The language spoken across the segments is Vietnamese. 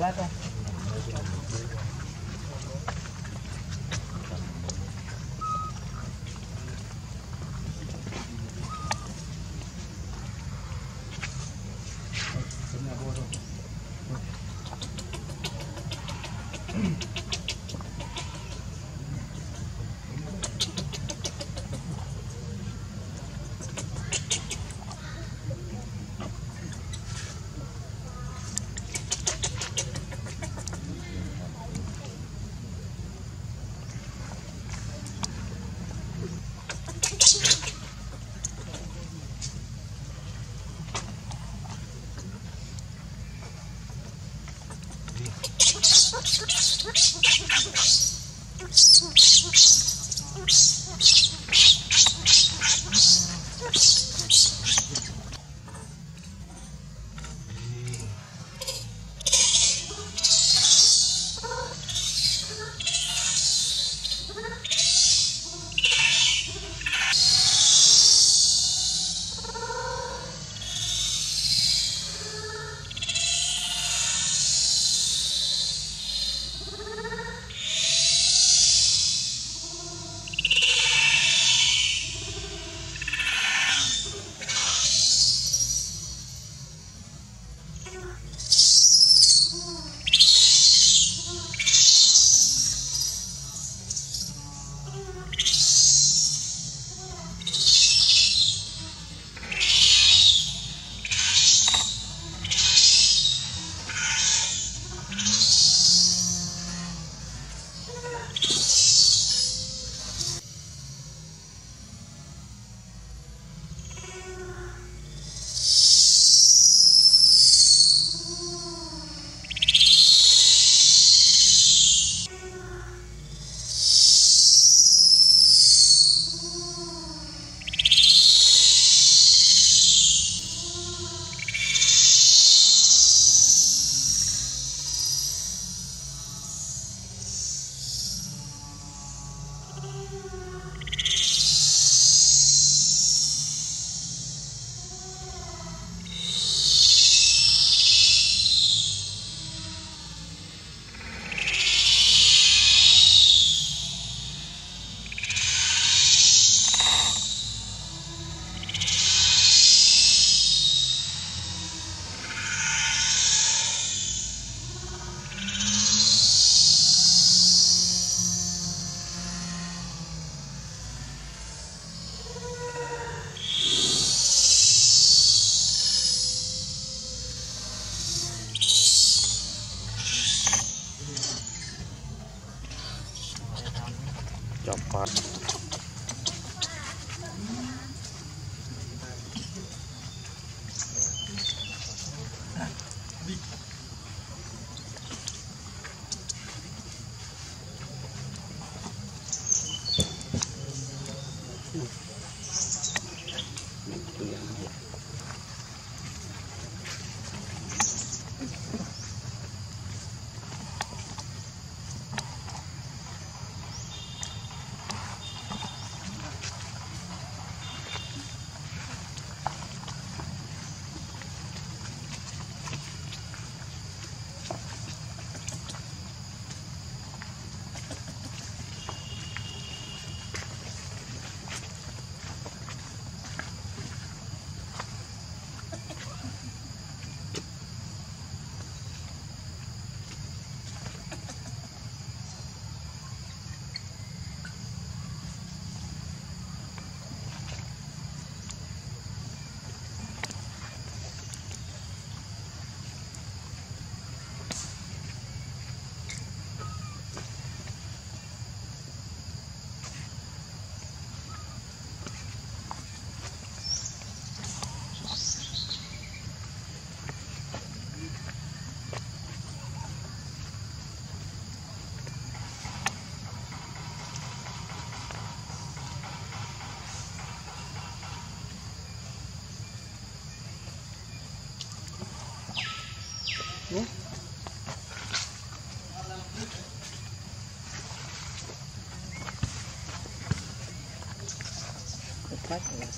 clever.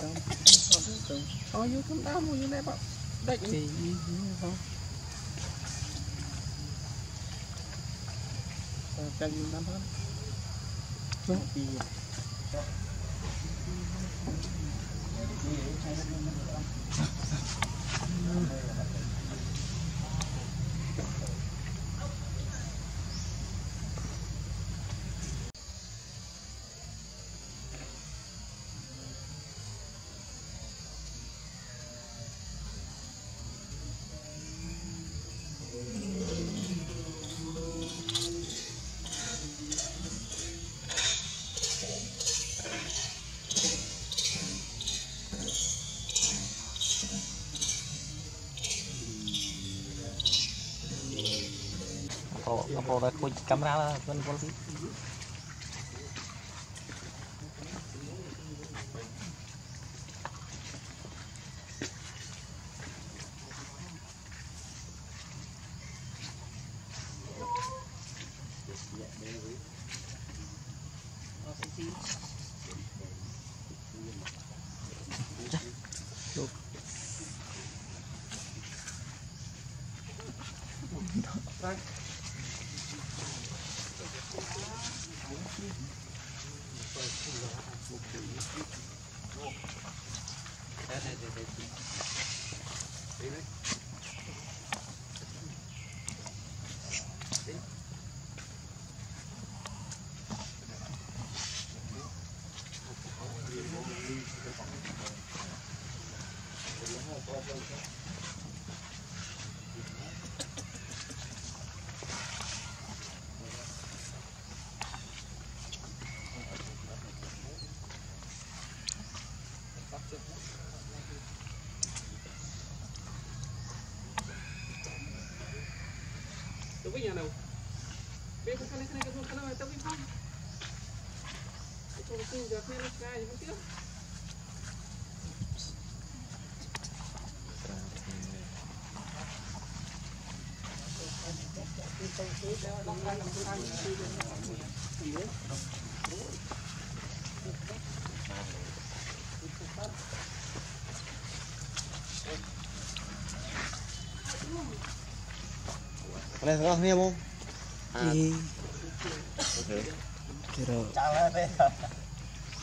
Lùi flat không Cách là xong Thôi như không đau như này bảo បងប្អូនឲ្យខូចកាមេរ៉ាមិនវល់ពី Này có nghe không? Đi Kira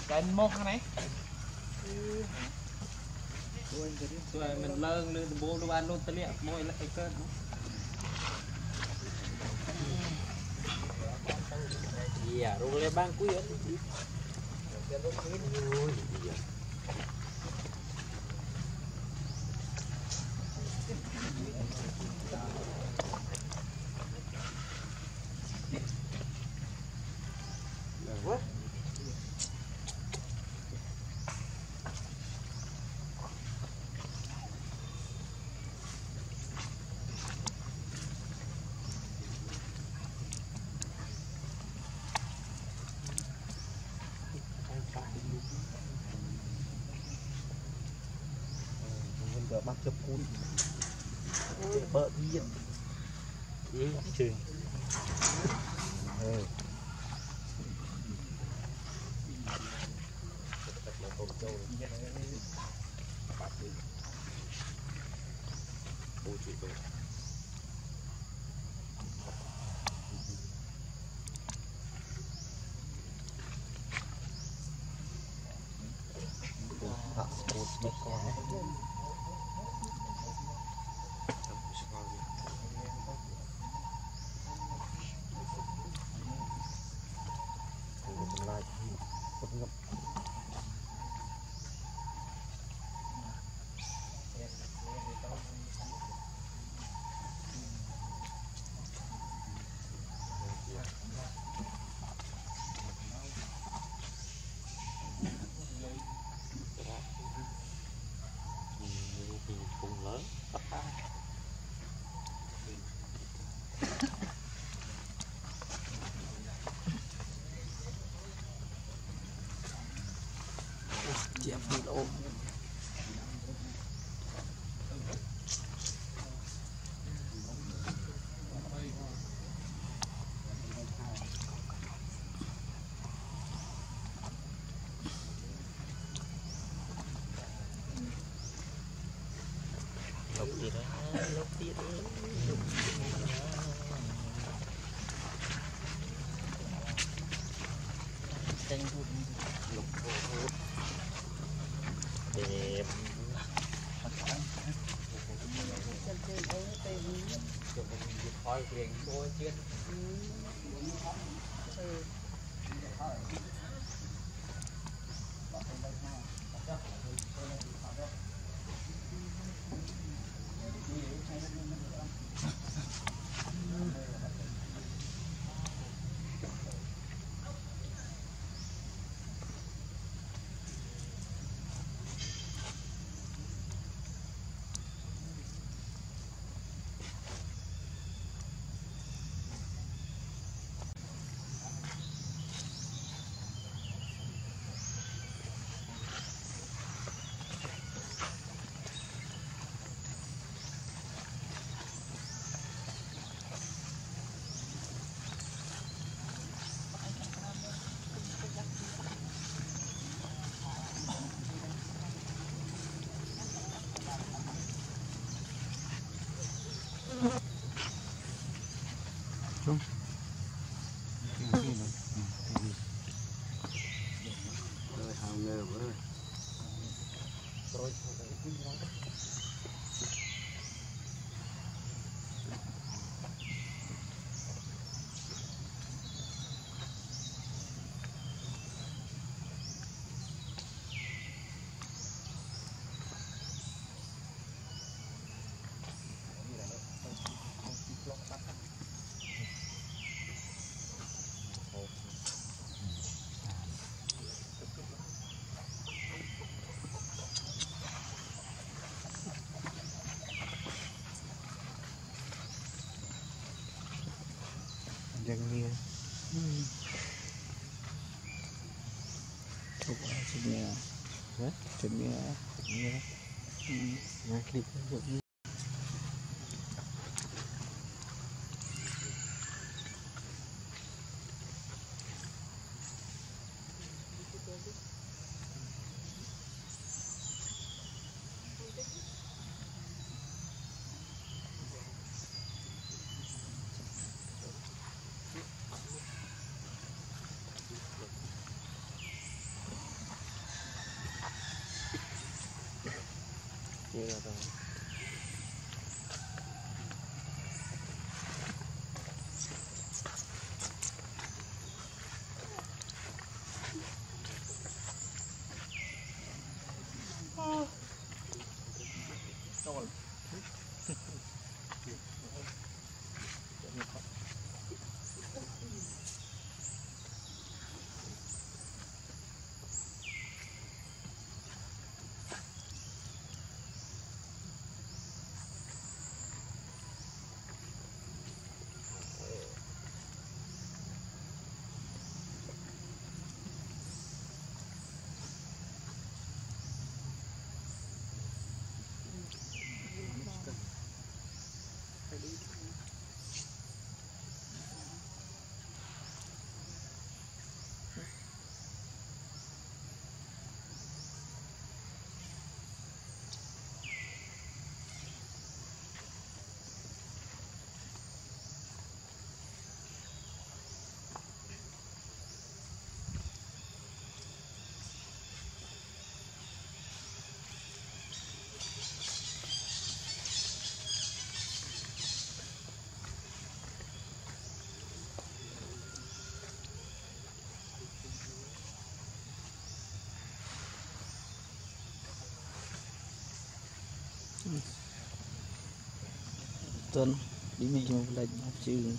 Cái mốc cái này. Rồi mình lơn lên bố đồ ăn luôn tao liệm môi lại cái cơn Iya, rung le bangku ya. Mình Em 懂 dunia, ya dunia, ya, ya. Hmm. tuần. Đi mình một lệnh học trường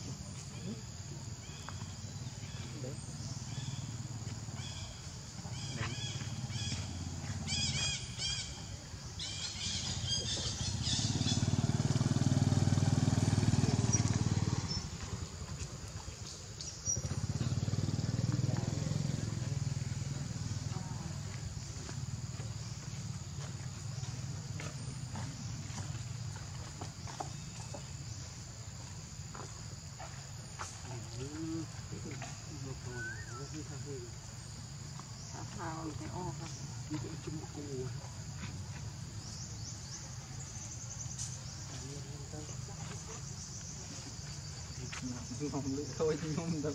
ngom được. Thôi ngom được.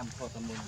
ามโคตรมุน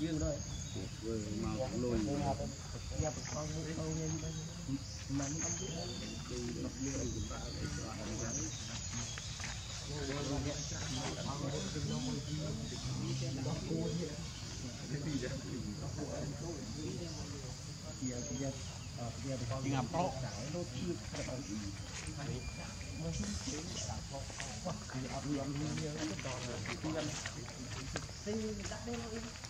dương thôi. vừa màu lùi ngập to Hãy subscribe cho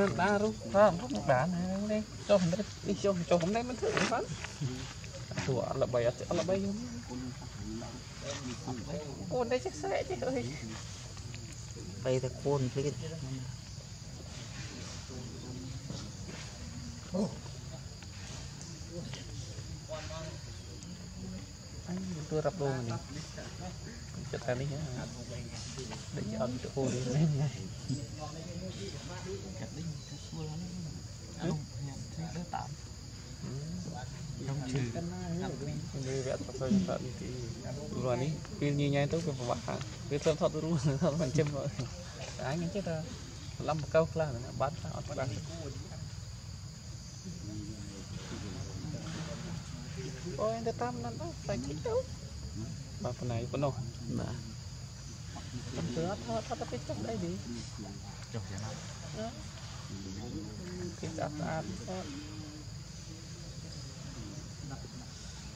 រុននឹងដារុសរំពុកដាហ្នឹងនេះចុះមិននេះចុះចុះមិនមិនធ្វើអីផងទួល្បីអត់ល្បីយំកូនតែចេះស្រែកចេះអើយ bay ta côn phết អញទៅរាប់ដងនេះចិត្តថានេះដូចអត់ទៅអូនេះ គឺវាអត់ទៅទៅទីព្រោះនេះពេលញញែទៅវាពិបាកវាធ្វើថតរួចថតមិនចិញ្ចឹមអញចេះតែឡំកៅខ្លះណាបាត់ខ្លះអត់បានអូយទៅតាមនោះតែគិតទៅបាទប៉ុណ្ណេះប៉ុណ្ណោះបាទទៅអត់ថតថតទៅចុះដែរនេះចុះយ៉ាងណាគេស្អាតស្អាត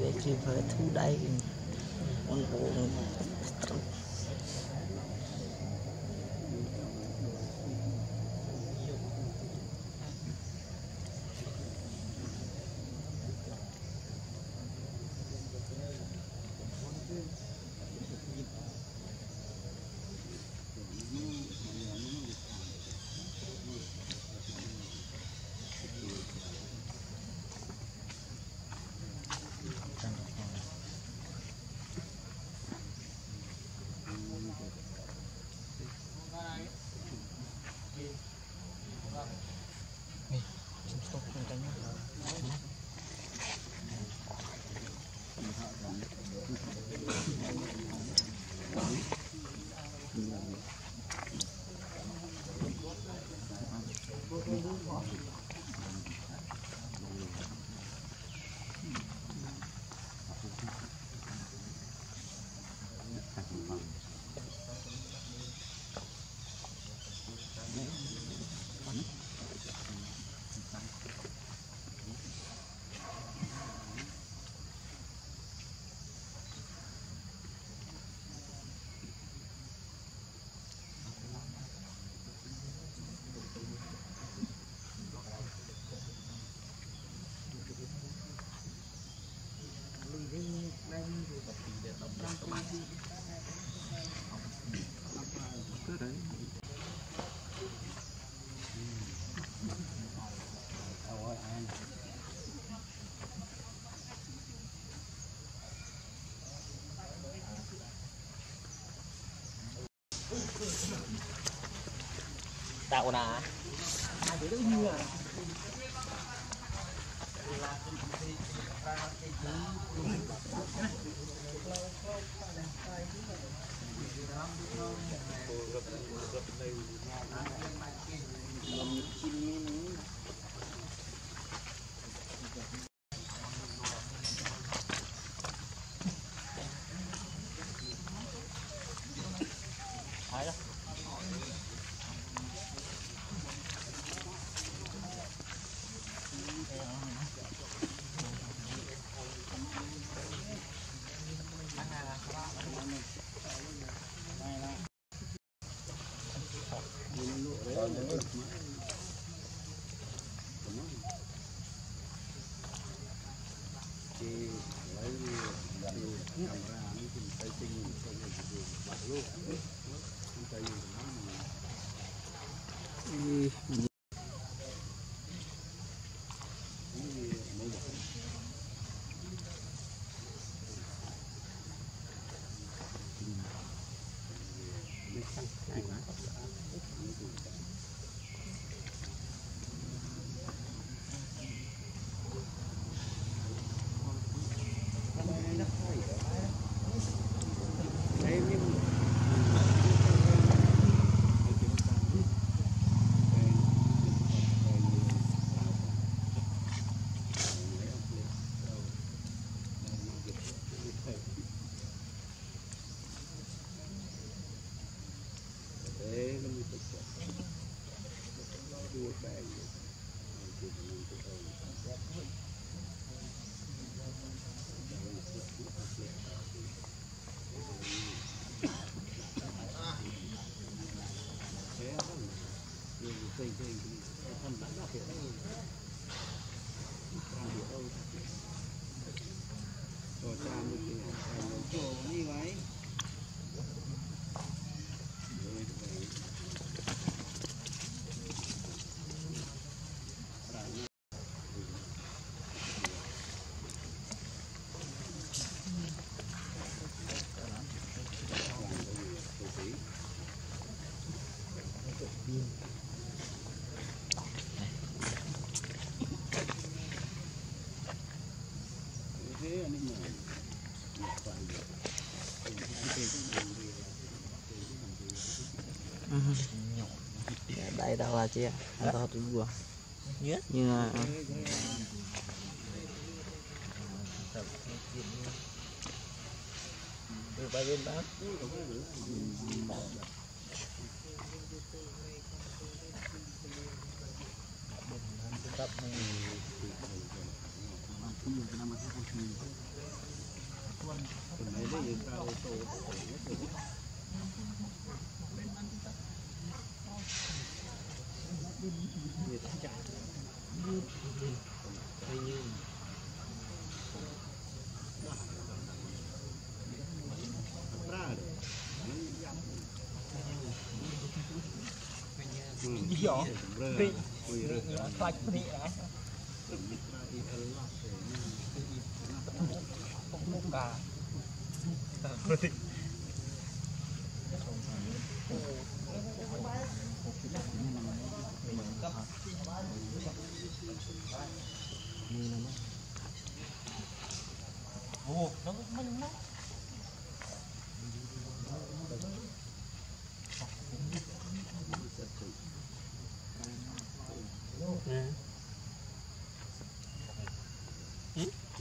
វាជីវើធូដៃ tạo đà um, là chia tao tụi gua. Nhớ. như là 对。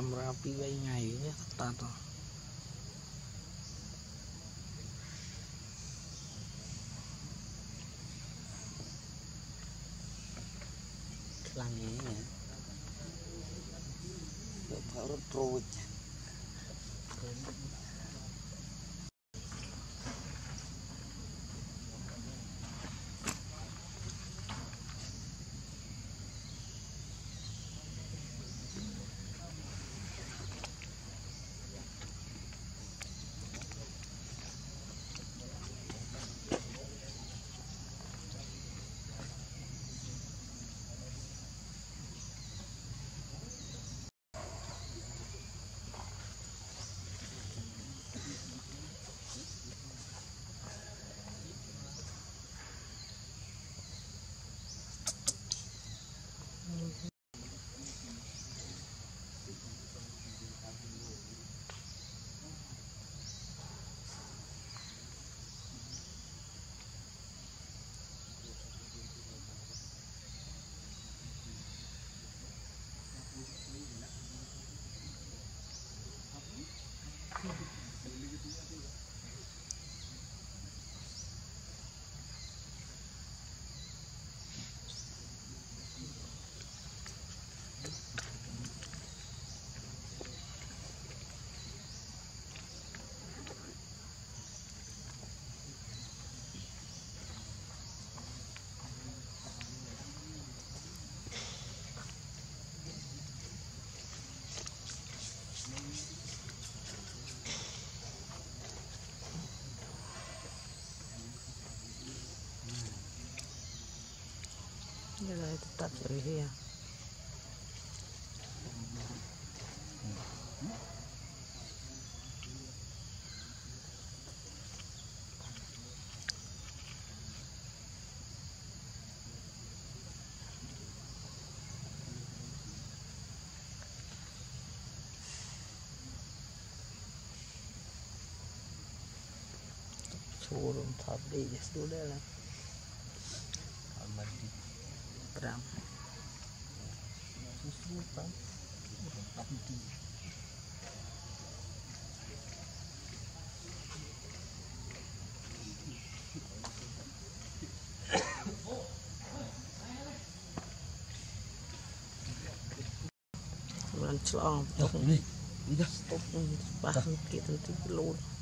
កាមេរ៉ាពីរបីថ្ងៃវាតាត់ខ្លាំងហ្នឹងទៅរត់ត្រួច Rồi Nilai tetap dari dia. Suruh tablet, sudah lah. 5ស្រួលទៅ10នាទីបានឆ្លងនេះនេះស្ទុកបាសទៀតទៅទីលូន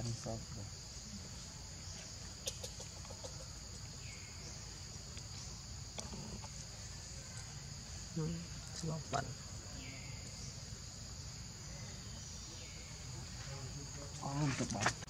makan sopo hmm, selopan oh untuk apa?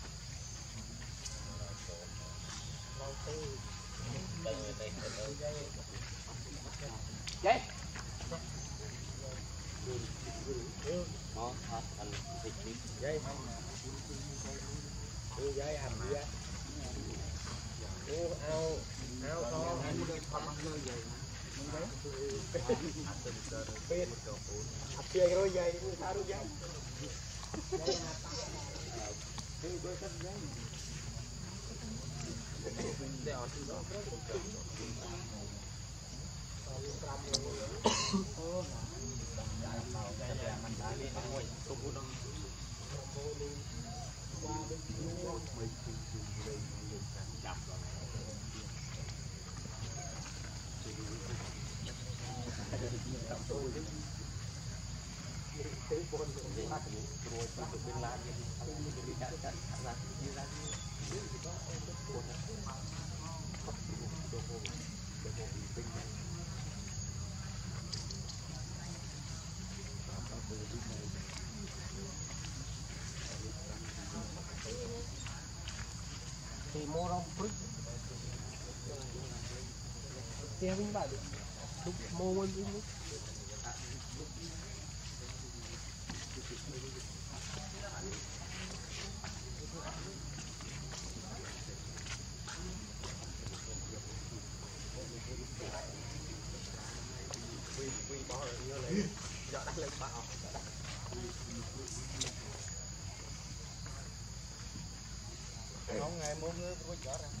Thì mua rong phức. Tiền mình bảo được. Lúc mua mình đi. không, ngày mua agarran.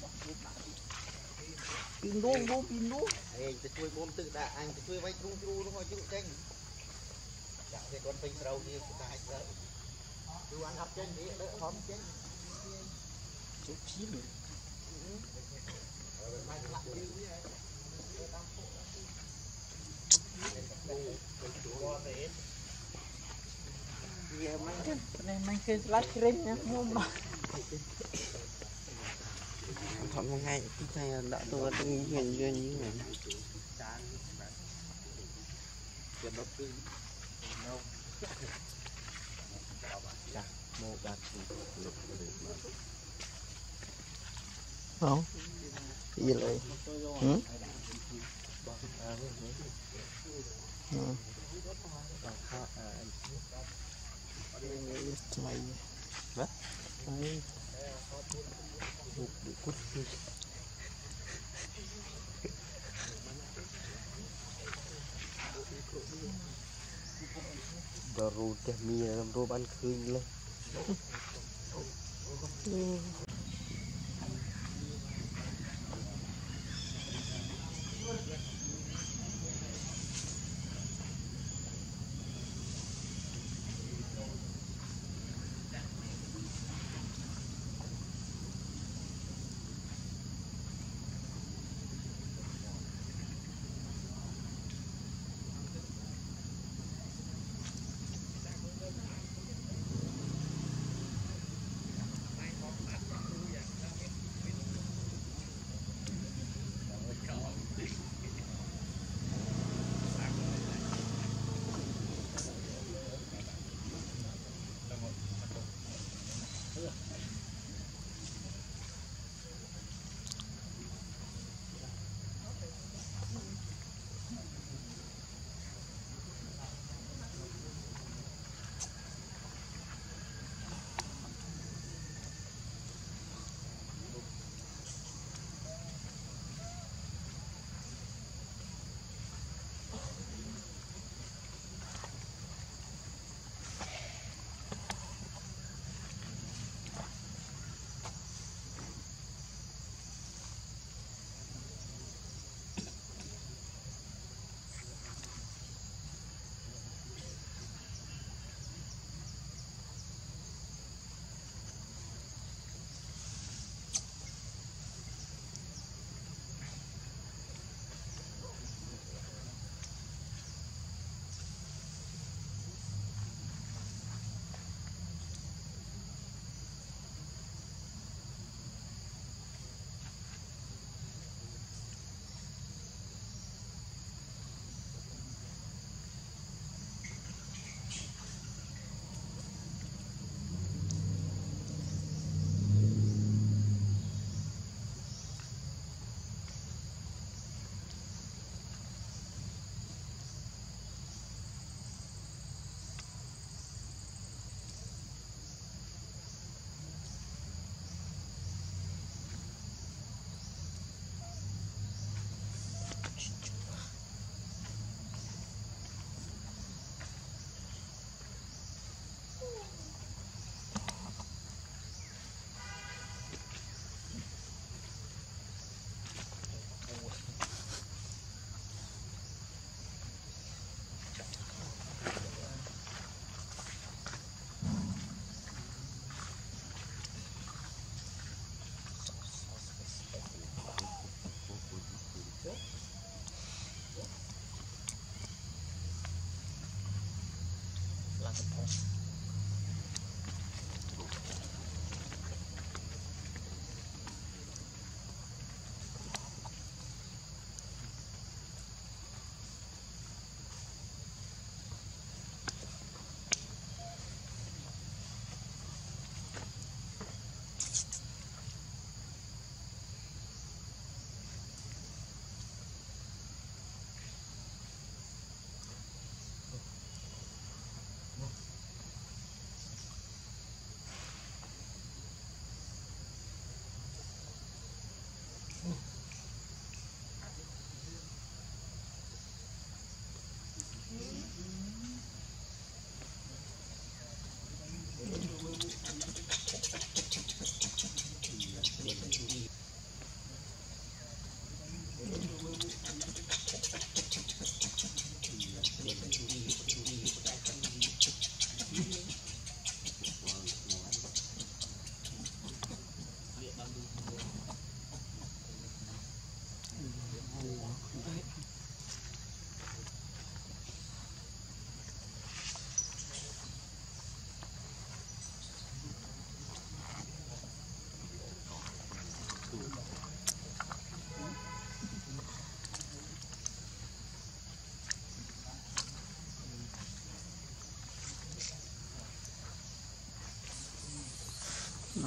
ពីងនោះនោះពីងនោះអេទៅជួយបូមទឹកដាក់អញទៅជួយវាយទ្រូងជ្រូនោះឲ្យជក់ចេញដាក់វាគាត់ពេញស្រូវនេះតែអាចទៅគឺអញអត់ចេញនេះដឹកហំចេញជក់ឈីលវាមិនទេមិនគេស្លាប់គ្រេញណាខ្ញុំមក còn một ngày tiếp theo đã tôi đã nghĩ mình như thế này không gì lại ừ? ừ. What? I baru teh mie dalam roban kering lah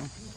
Ini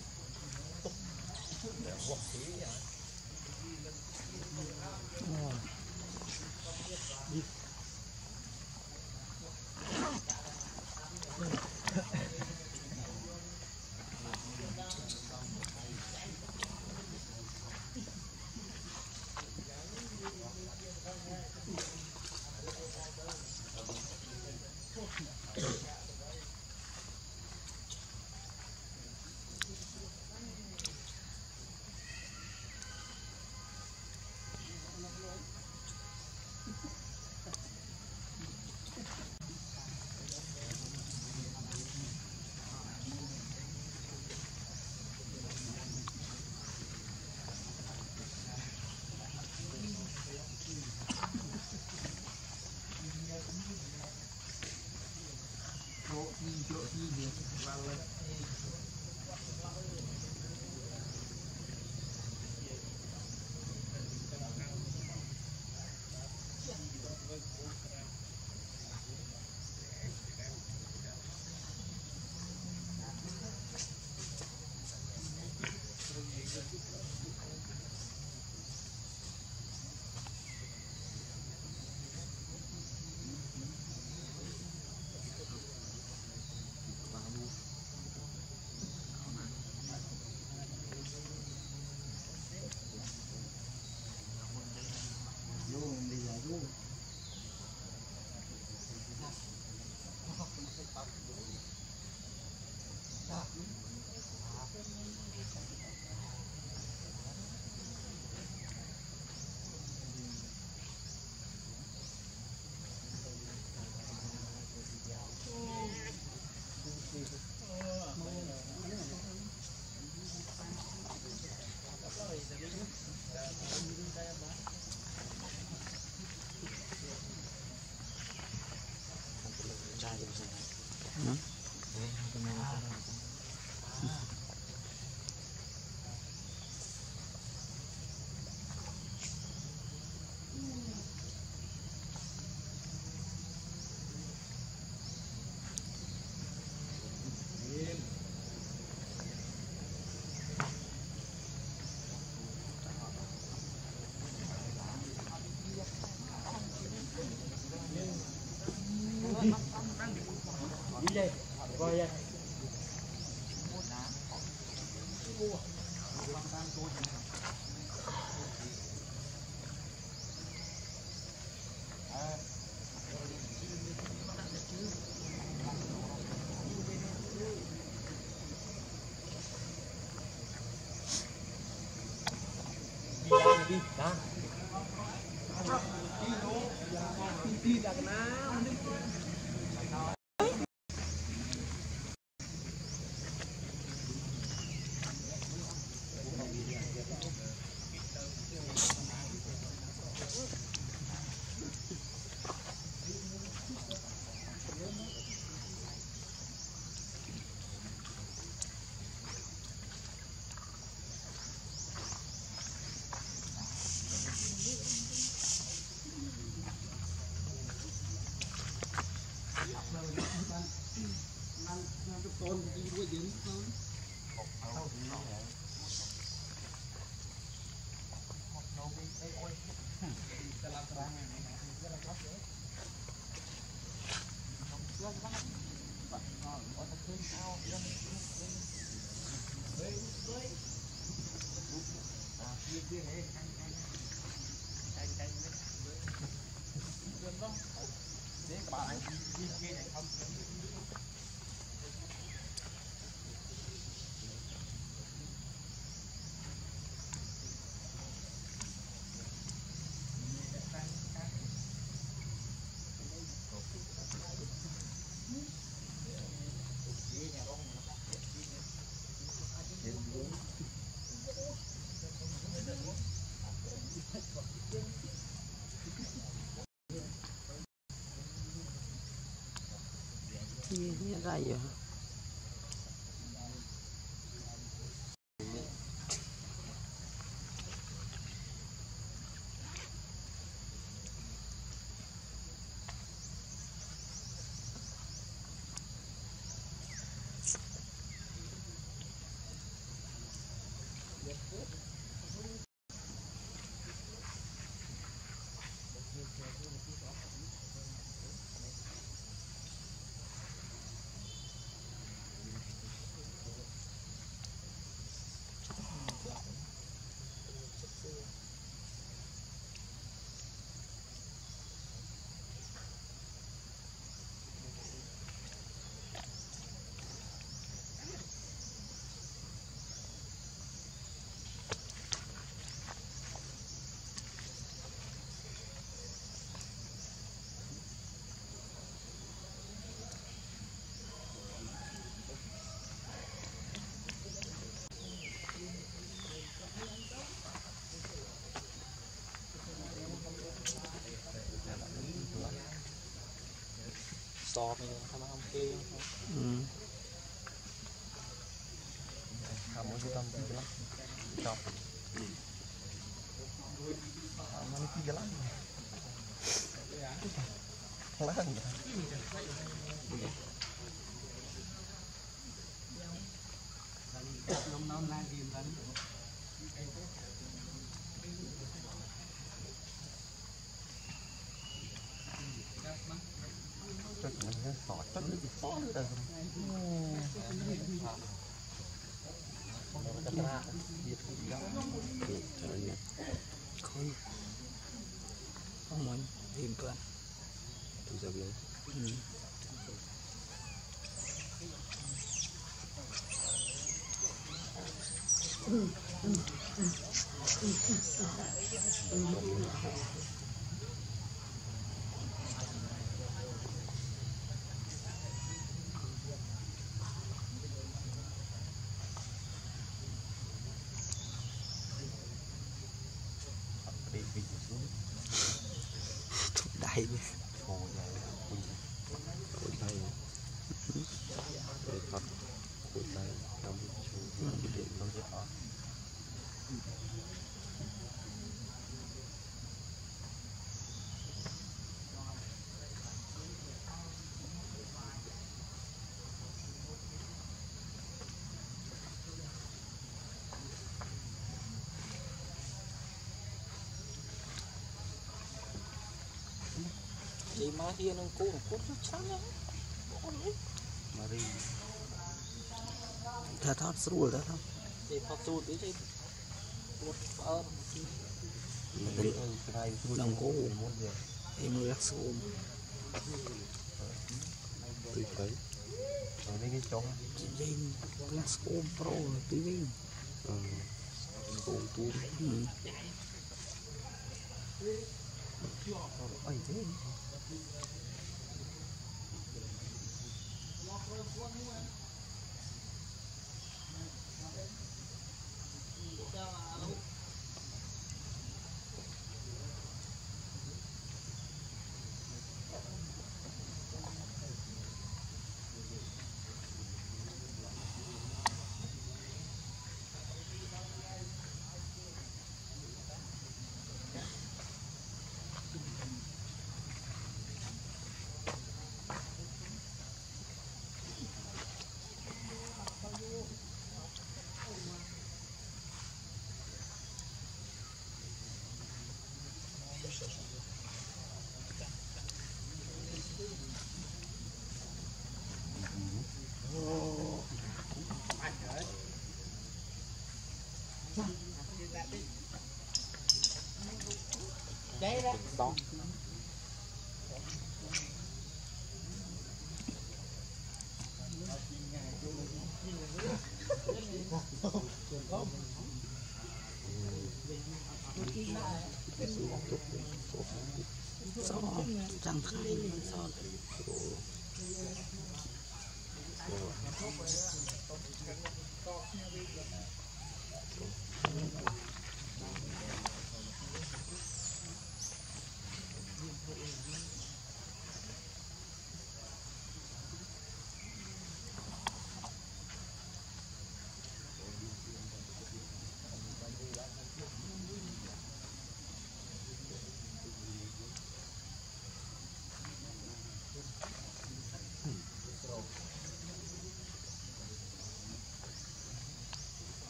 raya. សមា Iya, 好 គេ នេះ យមកហៀនឹងគូគូឆ្នាំបងម៉ារីថាថតស្រួលដែរថតទេផុតស្រួលទៀតទេគូស្អើមិនទៅក្រៅស្រួលនឹងគូមុនទៀតអីមើលស្រួលទីទៅនេះគេចង់លេងផ្លាស់ស្គមប្រូទីនេះអឺស្គមទូអីទេ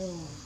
Oh.